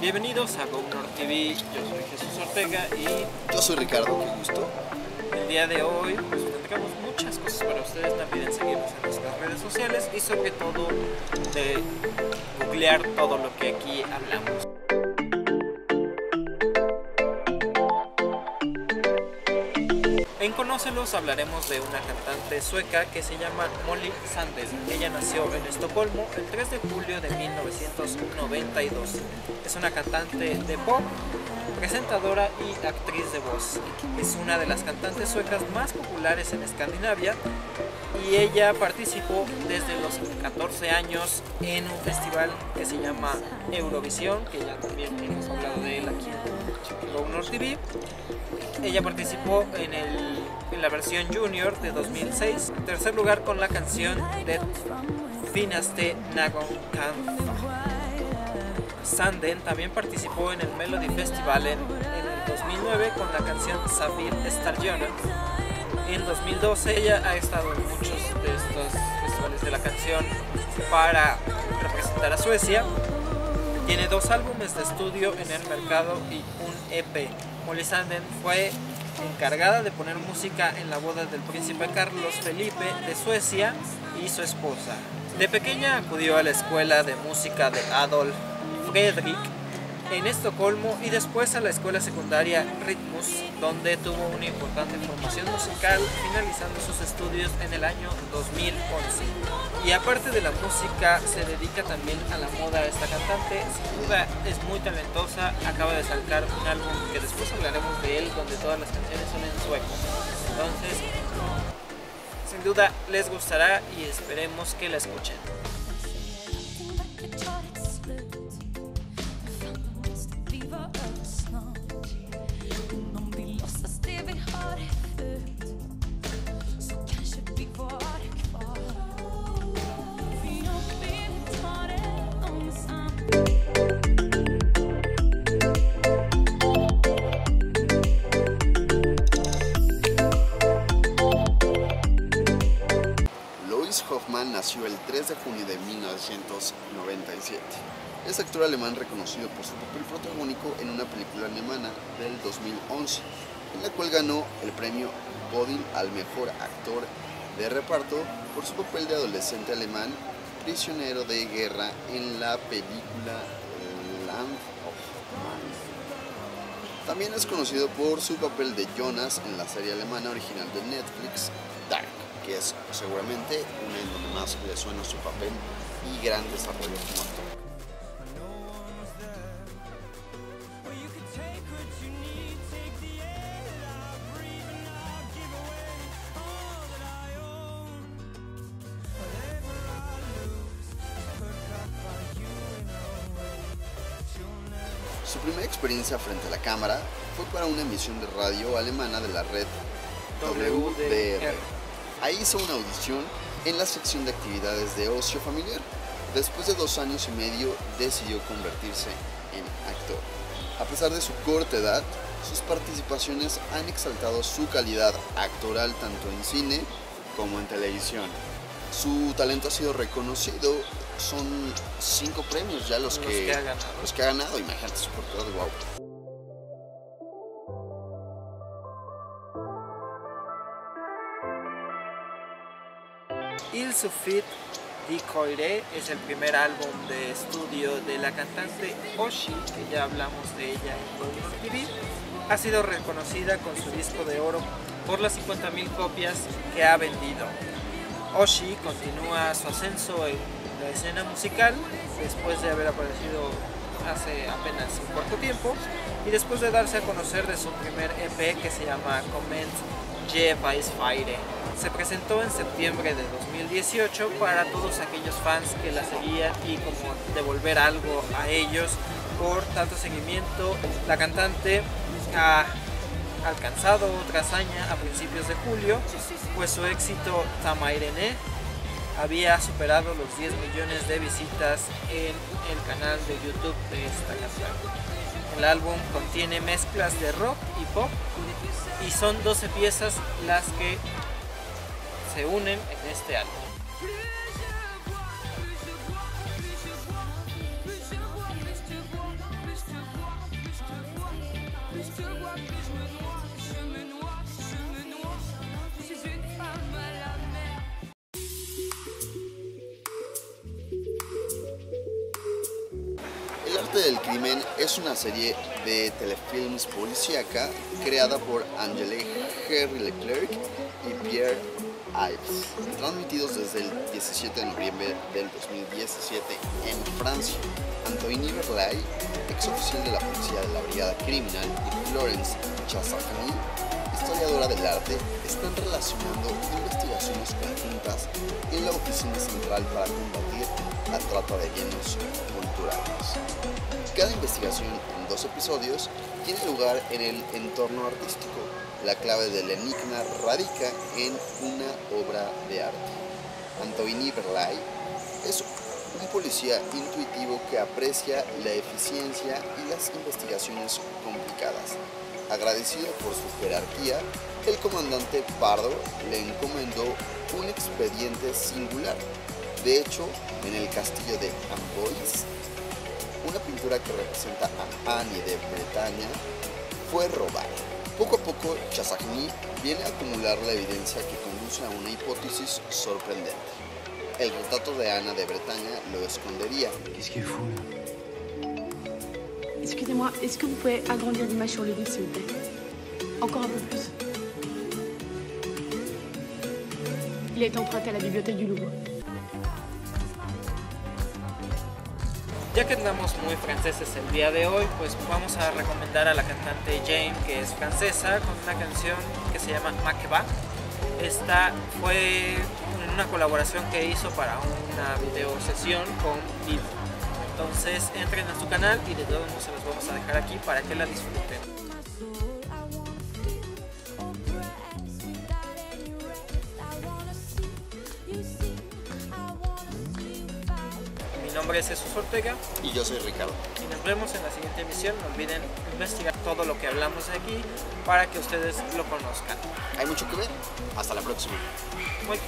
Bienvenidos a GoNor TV, yo soy Jesús Ortega y Yo soy Ricardo, qué gusto. el día de hoy pues tendremos muchas cosas para ustedes, no olviden seguirnos en nuestras redes sociales y sobre todo de googlear todo lo que aquí hablamos. Conócelos hablaremos de una cantante sueca que se llama Molly Sanders. Ella nació en Estocolmo el 3 de julio de 1992. Es una cantante de pop, presentadora y actriz de voz. Es una de las cantantes suecas más populares en Escandinavia y ella participó desde los 14 años en un festival que se llama Eurovisión, que ya también hemos hablado de él aquí en GoNor TV. Ella participó en, el- en la versión junior de 2006, en tercer lugar con la canción de Finaste Nagon Kan. Sanden también participó en el Melody Festival en, en el 2009 con la canción Safir Starjona. En 2012 ella ha estado en muchos de estos festivales de la canción para representar a Suecia. Tiene dos álbumes de estudio en el mercado y un EP. Molly Sanden fue encargada de poner música en la boda del príncipe Carlos Felipe de Suecia y su esposa. De pequeña acudió a la escuela de música de Adolf Fredrik en Estocolmo y después a la escuela secundaria Ritmus, donde tuvo una importante formación musical, finalizando sus estudios en el año 2011. Y aparte de la música, se dedica también a la moda esta cantante. Sin duda es muy talentosa, acaba de sacar un álbum que después hablaremos de él, donde todas las canciones son en sueco. Entonces, sin duda les gustará y esperemos que la escuchen. Nació el 3 de junio de 1997. Es actor alemán reconocido por su papel protagónico en una película alemana del 2011, en la cual ganó el premio Bodil al mejor actor de reparto por su papel de adolescente alemán prisionero de guerra en la película Land of Mine. También es conocido por su papel de Jonas en la serie alemana original de Netflix Dark, que es seguramente una en donde más le suena su papel y gran desarrollo como actor. Su primera experiencia frente a la cámara fue para una emisión de radio alemana de la red WDR. Ahí hizo una audición en la sección de actividades de ocio familiar. Después de dos años y medio decidió convertirse en actor. A pesar de su corta edad, sus participaciones han exaltado su calidad actoral tanto en cine como en televisión. Su talento ha sido reconocido, son cinco premios ya los, Los que, que ha ganado. los que ha ganado, imagínate su corta edad, wow. Il Suffit di Coire es el primer álbum de estudio de la cantante Oshi, que ya hablamos de ella en GoNor TV. Ha sido reconocida con su disco de oro por las 50.000 copias que ha vendido. Oshi continúa su ascenso en la escena musical después de haber aparecido hace apenas un corto tiempo y después de darse a conocer de su primer EP que se llama Comment Vais Fire. Se presentó en septiembre de 2018 para todos aquellos fans que la seguían y como devolver algo a ellos por tanto seguimiento. La cantante ha alcanzado otra hazaña a principios de julio, pues su éxito Tamairene había superado los 10 millones de visitas en el canal de YouTube de esta canción. El álbum contiene mezclas de rock y pop y son 12 piezas las que se unen en este álbum. Arte del Crimen es una serie de telefilms policíaca creada por Angele Henry Leclerc y Pierre Ives, transmitidos desde el 17 de noviembre del 2017 en Francia. Antoine Berlay, ex oficial de la policía de la Brigada Criminal, y Florence Chassagny, historiadora del arte, están relacionando investigaciones conjuntas en la Oficina Central para combatir la trata de bienes culturales. Cada investigación en dos episodios tiene lugar en el entorno artístico. La clave del enigma radica en una obra de arte. Antoine Berlay es un policía intuitivo que aprecia la eficiencia y las investigaciones complicadas. Agradecido por su jerarquía, el comandante Pardo le encomendó un expediente singular. De hecho, en el castillo de Amboise, una pintura que representa a Anne de Bretaña fue robada. Poco a poco, Chasagny viene a acumular la evidencia que conduce a una hipótesis sorprendente. El retrato de Ana de Bretaña lo escondería. Là Excusez-moi, est-ce que vous pouvez agrandir l'image sur le livre, s'il vous plaît Encore un peu plus. Il est emprunté à la bibliothèque du Louvre. Ya que andamos muy franceses el día de hoy, pues vamos a recomendar a la cantante Jane, que es francesa, con una canción que se llama Makeba. Esta fue una colaboración que hizo para una video sesión con Vivo. Entonces entren a su canal y de todos modos se los vamos a dejar aquí para que la disfruten. nombre es Jesús Ortega. Y yo soy Ricardo. Y nos vemos en la siguiente emisión. No olviden investigar todo lo que hablamos aquí para que ustedes lo conozcan. Hay mucho que ver. Hasta la próxima. Muy